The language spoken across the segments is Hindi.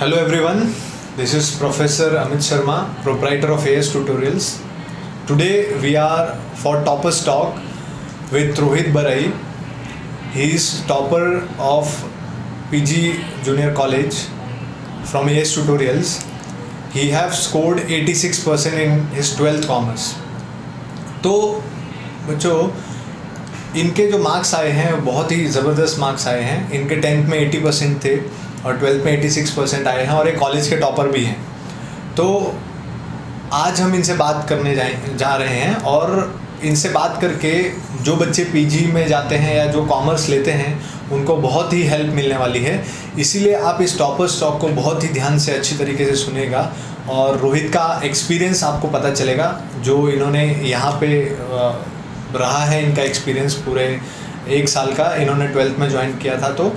Hello everyone this is professor Amit Sharma proprietor of S tutorials today we are for topper talk with Rohit Barai he is topper of PG junior college from S tutorials he have scored 86 percent in his twelfth commerce तो बच्चों, इनके जो मार्क्स आए हैं बहुत ही ज़बरदस्त मार्क्स आए हैं। इनके टेंथ में एटी परसेंट थे। और ट्वेल्थ में 86 परसेंट आए हैं और एक कॉलेज के टॉपर भी हैं। तो आज हम इनसे बात करने जाए, जा रहे हैं और इनसे बात करके जो बच्चे पीजी में जाते हैं या जो कॉमर्स लेते हैं, उनको बहुत ही हेल्प मिलने वाली है। इसीलिए आप इस टॉपर स्टॉक को बहुत ही ध्यान से अच्छी तरीके से सुनेगा और रोहित का एक्सपीरियंस आपको पता चलेगा, जो इन्होंने यहाँ पे रहा है इनका एक्सपीरियंस पूरे एक साल का। इन्होंने ट्वेल्थ में ज्वाइन किया था तो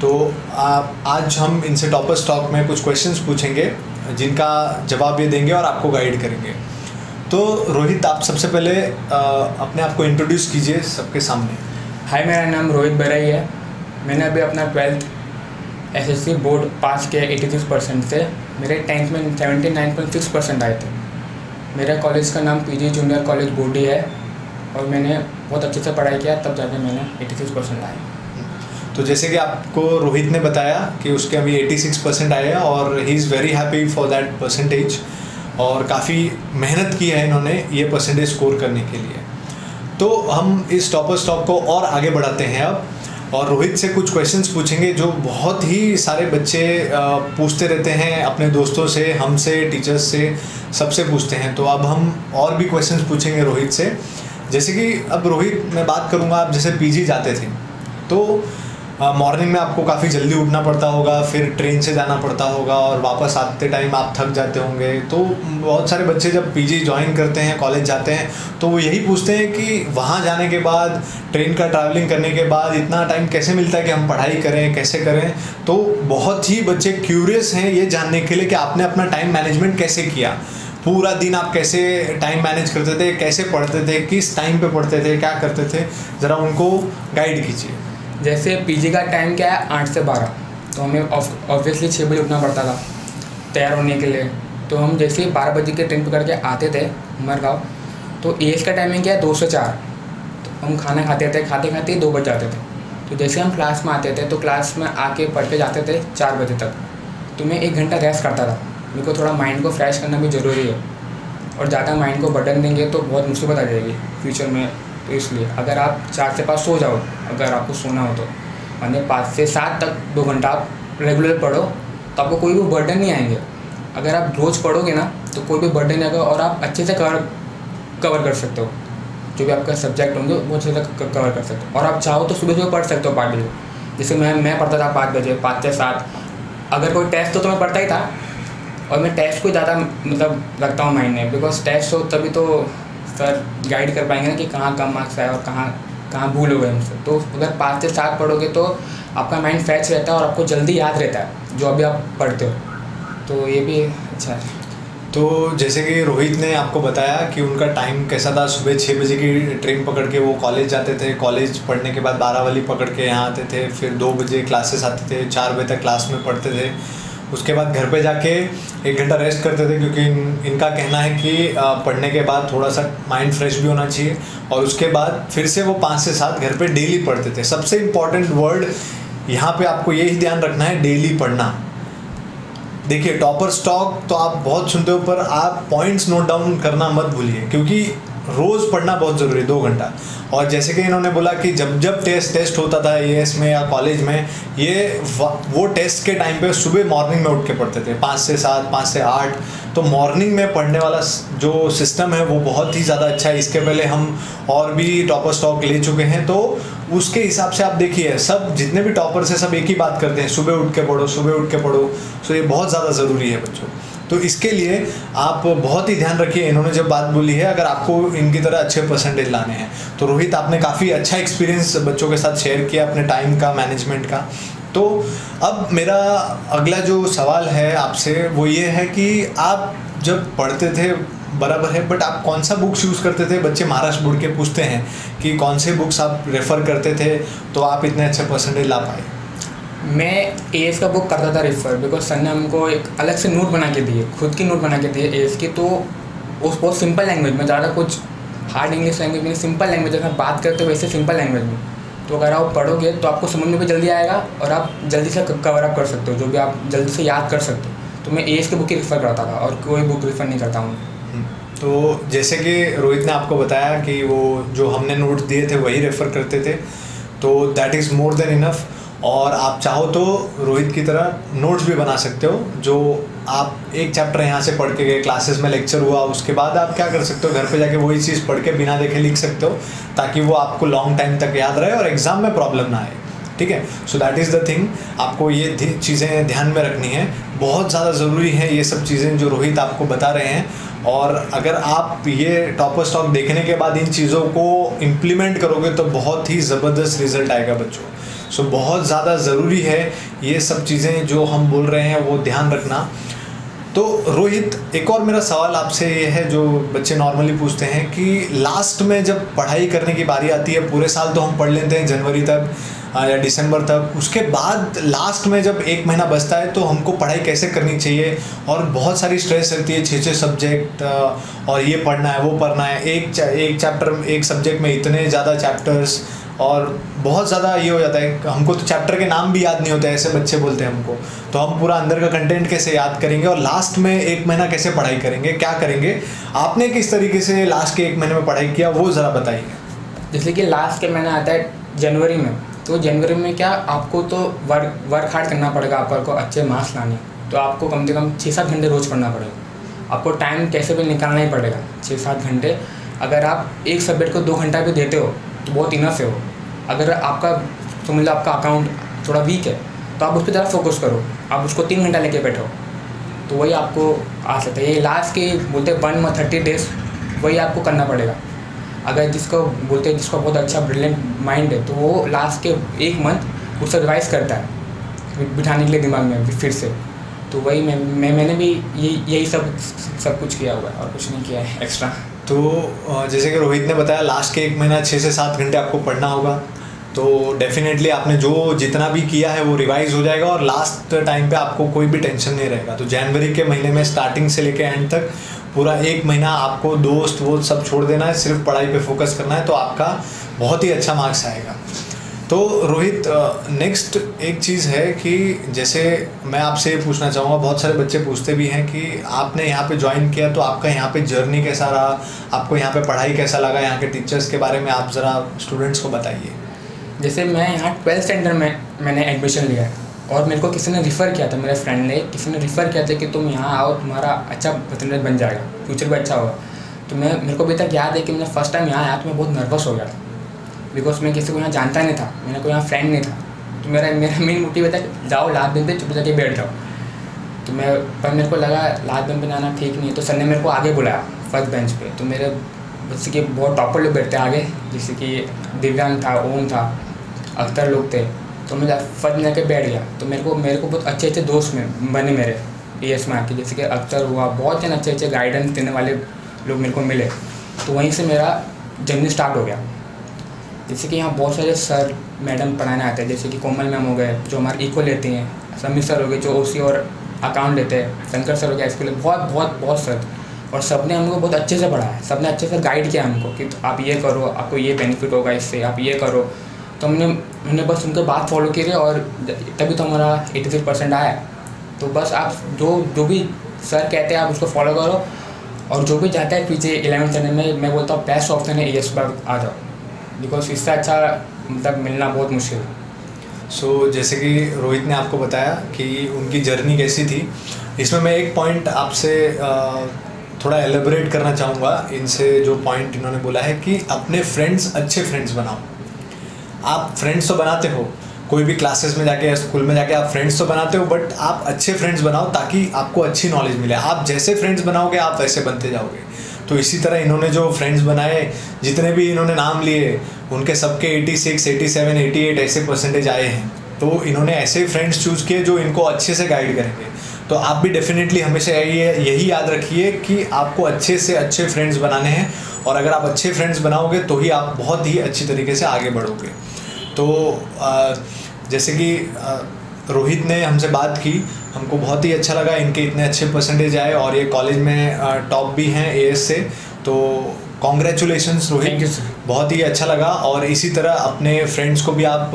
तो आप, आज हम इनसे टॉपर स्टॉक में कुछ क्वेश्चंस पूछेंगे, जिनका जवाब ये देंगे और आपको गाइड करेंगे। तो रोहित, आप सबसे पहले अपने आप को इंट्रोड्यूस कीजिए सबके सामने। हाय मेरा नाम रोहित बराई है। मैंने अभी अपना ट्वेल्थ एसएससी बोर्ड पास किया एटी सिक्स परसेंट से। मेरे टेंथ में seventy nine point six percent आए थे। मेरे कॉलेज का नाम पीजी जूनियर कॉलेज बोडी है। और मैंने बहुत अच्छे से पढ़ाई किया, तब जाके मैंने एटी सिक्स परसेंट आए। तो जैसे कि आपको रोहित ने बताया कि उसके अभी 86 परसेंट आए हैं और he is very happy for that percentage और काफ़ी मेहनत की है इन्होंने ये परसेंटेज स्कोर करने के लिए। तो हम इस टॉपर स्टॉक को और आगे बढ़ाते हैं अब और रोहित से कुछ क्वेश्चंस पूछेंगे जो बहुत ही सारे बच्चे पूछते रहते हैं, अपने दोस्तों से, हमसे टीचर्स से, सबसे पूछते हैं। तो अब हम और भी क्वेश्चंस पूछेंगे रोहित से। जैसे कि अब रोहित, मैं बात करूँगा, आप जैसे पीजी जाते थे तो मॉर्निंग में आपको काफ़ी जल्दी उठना पड़ता होगा, फिर ट्रेन से जाना पड़ता होगा और वापस आते टाइम आप थक जाते होंगे। तो बहुत सारे बच्चे जब पीजी ज्वाइन करते हैं कॉलेज जाते हैं तो वो यही पूछते हैं कि वहाँ जाने के बाद ट्रेन का ट्रैवलिंग करने के बाद इतना टाइम कैसे मिलता है कि हम पढ़ाई करें, कैसे करें? तो बहुत ही बच्चे क्यूरियस हैं ये जानने के लिए कि आपने अपना टाइम मैनेजमेंट कैसे किया? पूरा दिन आप कैसे टाइम मैनेज करते थे, कैसे पढ़ते थे, किस टाइम पे पढ़ते थे, क्या करते थे? ज़रा उनको गाइड कीजिए। जैसे पीजी का टाइम क्या है? आठ से बारह। तो हमें ऑब्वियसली छः बजे उठना पड़ता था, तैयार होने के लिए। तो हम जैसे ही बारह बजे के ट्रेन पकड़ के आते थे, उमरगाँव तो एज का टाइमिंग क्या है? दो से चार। तो हम खाना खाते थे, खाते खाते दो बज जाते थे। तो जैसे हम क्लास में आते थे तो क्लास में आके पढ़ के जाते थे चार बजे तक। तो मैं एक घंटा रेस्ट करता था। मेरे को थोड़ा माइंड को फ्रेश करना भी ज़रूरी है। और ज़्यादा माइंड को बटन देंगे तो बहुत मुसीबत आ जाएगी फ्यूचर में। तो इसलिए अगर आप चार से पाँच सो जाओ, अगर आपको सोना हो तो। मानिए पाँच से सात तक, दो घंटा आप रेगुलर पढ़ो तो आपको कोई भी बर्डन नहीं आएँगे। अगर आप रोज़ पढ़ोगे ना तो कोई भी बर्डन नहीं आएगा और आप अच्छे से कवर कवर कर सकते हो। जो भी आपका सब्जेक्ट होंगे, वो अच्छे से कवर कर सकते हो। और आप चाहो तो सुबह सुबह पढ़ सकते हो पाँच बजे जैसे मैं मैं पढ़ता था पाँच बजे, पाँच से सात। अगर कोई टेस्ट हो तो मैं पढ़ता ही था। और मैं टेस्ट को ज़्यादा मतलब रखता हूँ माइंड में बिकॉज़ टेस्ट हो तभी तो सर गाइड कर पाएँगे ना कि कहाँ कम मार्क्स आए और कहाँ कहाँ भूल हो गए हमसे। तो अगर पाँच से सात पढ़ोगे तो आपका माइंड फ्रेश रहता है और आपको जल्दी याद रहता है, जो अभी आप पढ़ते हो। तो ये भी अच्छा है। तो जैसे कि रोहित ने आपको बताया कि उनका टाइम कैसा था, सुबह छः बजे की ट्रेन पकड़ के वो कॉलेज जाते थे। कॉलेज पढ़ने के बाद बारह वाली पकड़ के यहाँ आते थे, फिर दो बजे क्लासेस आते थे, चार बजे तक क्लास में पढ़ते थे। उसके बाद घर पे जाके एक घंटा रेस्ट करते थे क्योंकि इन, इनका कहना है कि पढ़ने के बाद थोड़ा सा माइंड फ्रेश भी होना चाहिए और उसके बाद फिर से वो पाँच से सात घर पे डेली पढ़ते थे। सबसे इंपॉर्टेंट वर्ड यहाँ पे आपको यही ध्यान रखना है डेली पढ़ना। देखिए टॉपर स्टॉक तो आप बहुत सुनते हो पर आप पॉइंट्स नोट डाउन करना मत भूलिए क्योंकि रोज़ पढ़ना बहुत ज़रूरी है, दो घंटा। और जैसे कि इन्होंने बोला कि जब जब टेस्ट टेस्ट होता था ए में या कॉलेज में, ये वो टेस्ट के टाइम पे सुबह मॉर्निंग में उठ के पढ़ते थे, पाँच से सात, पाँच से आठ। तो मॉर्निंग में पढ़ने वाला जो सिस्टम है वो बहुत ही ज़्यादा अच्छा है। इसके पहले हम और भी टॉपर स्टॉक ले चुके हैं। तो उसके हिसाब से आप देखिए, सब जितने भी टॉपर्स हैं, सब एक ही बात करते हैं, सुबह उठ के पढ़ो, सुबह उठ के पढ़ो। सो ये बहुत ज़्यादा ज़रूरी है बच्चों। तो इसके लिए आप बहुत ही ध्यान रखिए, इन्होंने जब बात बोली है, अगर आपको इनकी तरह अच्छे परसेंटेज लाने हैं। तो रोहित, आपने काफ़ी अच्छा एक्सपीरियंस बच्चों के साथ शेयर किया अपने टाइम का मैनेजमेंट का। तो अब मेरा अगला जो सवाल है आपसे, वो ये है कि आप जब पढ़ते थे, बराबर है बट आप कौन सा बुक्स यूज़ करते थे? बच्चे महाराष्ट्र बोर्ड के पूछते हैं कि कौन से बुक्स आप रेफ़र करते थे तो आप इतने अच्छे परसेंटेज ला पाए। मैं ए का बुक करता था रेफर बिकॉज़ सर ने हमको एक अलग से नोट बना के दिए खुद की नोट बना के दिए ए की तो उस बहुत सिंपल लैंग्वेज में ज़्यादा कुछ हार्ड इंग्लिश लैंग्वेज में सिंपल लैंग्वेज अगर बात करते हो वैसे सिंपल लैंग्वेज में तो अगर आप पढ़ोगे तो आपको समझ में भी जल्दी आएगा और आप जल्दी से कवर अप कर सकते हो जो भी आप जल्दी से याद कर सकते हो। तो मैं एज के बुक ही रेफ़र करता था और कोई बुक रेफ़र नहीं करता हूँ। हम्म, तो जैसे कि रोहित ने आपको बताया कि वो जो हमने नोट्स दिए थे वही रेफ़र करते थे तो that is more than enough और आप चाहो तो रोहित की तरह नोट्स भी बना सकते हो, जो आप एक चैप्टर यहाँ से पढ़ के गए क्लासेस में लेक्चर हुआ, उसके बाद आप क्या कर सकते हो, घर पे जाके वही चीज़ पढ़ के बिना देखे लिख सकते हो, ताकि वो आपको लॉन्ग टाइम तक याद रहे और एग्ज़ाम में प्रॉब्लम ना आए, ठीक है? So that is the thing आपको ये चीज़ें ध्यान में रखनी है। बहुत ज़्यादा ज़रूरी है ये सब चीज़ें जो रोहित आपको बता रहे हैं, और अगर आप ये टॉपर स्टॉक देखने के बाद इन चीज़ों को इम्प्लीमेंट करोगे तो बहुत ही ज़बरदस्त रिज़ल्ट आएगा बच्चों। सो बहुत ज़्यादा ज़रूरी है ये सब चीज़ें जो हम बोल रहे हैं वो ध्यान रखना। तो रोहित एक और मेरा सवाल आपसे ये है जो बच्चे नॉर्मली पूछते हैं कि लास्ट में जब पढ़ाई करने की बारी आती है पूरे साल तो हम पढ़ लेते हैं जनवरी तक या दिसंबर तक उसके बाद लास्ट में जब एक महीना बचता है तो हमको पढ़ाई कैसे करनी चाहिए? और बहुत सारी स्ट्रेस रहती है छः छः सब्जेक्ट और ये पढ़ना है वो पढ़ना है एक चा, एक चैप्टर एक सब्जेक्ट में इतने ज़्यादा चैप्टर्स और बहुत ज़्यादा ये हो जाता है हमको तो चैप्टर के नाम भी याद नहीं होते, ऐसे बच्चे बोलते हैं हमको। तो हम पूरा अंदर का कंटेंट कैसे याद करेंगे और लास्ट में एक महीना कैसे पढ़ाई करेंगे, क्या करेंगे? आपने किस तरीके से लास्ट के एक महीने में पढ़ाई किया, वो ज़रा बताइए। जैसे कि लास्ट के महीना आता है जनवरी में तो जनवरी में क्या आपको तो वर्क वर्क हार्ड करना पड़ेगा आपको अच्छे मार्क्स लाने। तो आपको कम से कम छः सात घंटे रोज़ पढ़ना पड़ेगा। आपको टाइम कैसे भी निकालना ही पड़ेगा छः सात घंटे। अगर आप एक सब्जेक्ट को दो घंटा भी देते हो तो बहुत इनफ है वो। अगर आपका तो मतलब आपका अकाउंट थोड़ा वीक है तो आप उस पर ज़्यादा फोकस करो। आप उसको तीन घंटा लेके बैठो। तो वही आपको आ सकता है। ये लास्ट के बोलते वन मंथ थर्टी डेज़ वही आपको करना पड़ेगा। अगर जिसको बोलते हैं, जिसका बहुत अच्छा ब्रिलियंट माइंड है तो वो लास्ट के एक मंथ उससे रिवाइज करता है, बिठाने के लिए दिमाग में, फिर से। तो वही मैं मैं, मैंने भी यही यही सब सब कुछ किया हुआ है और कुछ नहीं किया है। एक्स्ट्रा तो जैसे कि रोहित ने बताया लास्ट के एक महीना छः से सात घंटे आपको पढ़ना होगा। तो डेफिनेटली आपने जो जितना भी किया है वो रिवाइज हो जाएगा और लास्ट टाइम पे आपको कोई भी टेंशन नहीं रहेगा। तो जनवरी के महीने में स्टार्टिंग से लेके एंड तक पूरा एक महीना आपको दोस्त, वो सब छोड़ देना है, सिर्फ़ पढ़ाई पे फोकस करना है तो आपका बहुत ही अच्छा मार्क्स आएगा। तो रोहित नेक्स्ट एक चीज़ है कि जैसे मैं आपसे पूछना चाहूँगा, बहुत सारे बच्चे पूछते भी हैं कि आपने यहाँ पे ज्वाइन किया तो आपका यहाँ पे जर्नी कैसा रहा? आपको यहाँ पे पढ़ाई कैसा लगा? यहाँ के टीचर्स के बारे में आप ज़रा स्टूडेंट्स को बताइए। जैसे मैं यहाँ ट्वेल्थ स्टैंडर्ड में मैंने एडमिशन लिया है और मेरे को किसी ने रिफ़र किया था, मेरे फ्रेंड ने, किसी ने रिफ़र किया था कि तुम यहाँ आओ, तुम्हारा अच्छा परसेंटेज बन जाएगा फ्यूचर भी अच्छा होगा। तो मैं, मेरे को अभी तक याद है कि मैंने फ़र्स्ट टाइम यहाँ आया तो मैं बहुत नर्वस हो गया था। बिकॉज़ मैं किसी को यहाँ जानता नहीं था, मेरा कोई यहाँ फ्रेंड नहीं था। तो मेरा मेरा मेन मोटिव था जाओ लास्ट दिन पे चुप जाके बैठ जाओ। तो मैं, पर मेरे को लगा लास्ट दिन पे जाना ठीक नहीं है तो सर ने मेरे को आगे बुलाया फ़र्स्ट बेंच पे। तो मेरे जैसे कि बहुत टॉपर लोग बैठते आगे, जैसे कि दिव्यांग था, ओम था। अख्तर लोग थे। तो मैं फ़र्स्ट में जाके बैठ गया। तो मेरे को मेरे को बहुत अच्छे अच्छे दोस्त में बने मेरे पी एस में के। जैसे कि अख्तर हुआ, बहुत जन अच्छे अच्छे गाइडेंस देने वाले लोग मेरे को मिले। तो वहीं से मेरा जर्नी स्टार्ट हो गया। जैसे कि यहाँ बहुत सारे सर मैडम पढ़ाने आते हैं। जैसे कि कोमल मैम हो गए, जो हमारे इको लेते हैं। समीर सर हो गए, जो ओ और अकाउंट लेते हैं। शंकर सर हो गया, इसके लिए बहुत बहुत बहुत सर और सबने हमको बहुत अच्छे से पढ़ाया। सबने अच्छे से गाइड किया हमको कि आप ये करो, आपको ये बेनिफिट होगा इससे, आप ये करो। तो हमने हमने बस उनके बात फॉलो की और तभी तो हमारा एटी थ्री परसेंट आया। तो बस आप जो जो भी सर कहते हैं आप उसको फॉलो करो और जो भी जाता है पीछे इलेवन चैनल में मैं बोलता हूँ बेस्ट ऑप्शन है एस पर आ जाओ। बिकॉज़ इससे अच्छा मतलब मिलना बहुत मुश्किल। है सो so, जैसे कि रोहित ने आपको बताया कि उनकी जर्नी कैसी थी इसमें मैं एक पॉइंट आपसे थोड़ा एलेबरेट करना चाहूँगा। इनसे जो पॉइंट इन्होंने बोला है कि अपने फ्रेंड्स अच्छे फ्रेंड्स बनाओ। आप फ्रेंड्स तो बनाते हो कोई भी क्लासेस में जाके या स्कूल में जाके आप फ्रेंड्स तो बनाते हो बट आप अच्छे फ्रेंड्स बनाओ ताकि आपको अच्छी नॉलेज मिले। आप जैसे फ्रेंड्स बनाओगे आप वैसे बनते जाओगे। तो इसी तरह इन्होंने जो फ्रेंड्स बनाए जितने भी इन्होंने नाम लिए उनके सबके 86, 87, 88 ऐसे परसेंटेज आए हैं। तो इन्होंने ऐसे फ्रेंड्स चूज़ किए जो इनको अच्छे से गाइड करेंगे। तो आप भी डेफिनेटली हमेशा यही यही याद रखिए कि आपको अच्छे से अच्छे फ्रेंड्स बनाने हैं और अगर आप अच्छे फ्रेंड्स बनाओगे तो ही आप बहुत ही अच्छी तरीके से आगे बढ़ोगे। तो जैसे कि रोहित ने हमसे बात की हमको बहुत ही अच्छा लगा इनके इतने अच्छे परसेंटेज आए और ये कॉलेज में टॉप भी हैं ए से। तो कॉन्ग्रेचुलेशन रोहित। बहुत ही अच्छा लगा और इसी तरह अपने फ्रेंड्स को भी आप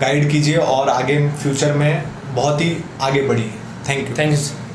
गाइड कीजिए और आगे फ्यूचर में बहुत ही आगे बढ़िए। Thank you thank you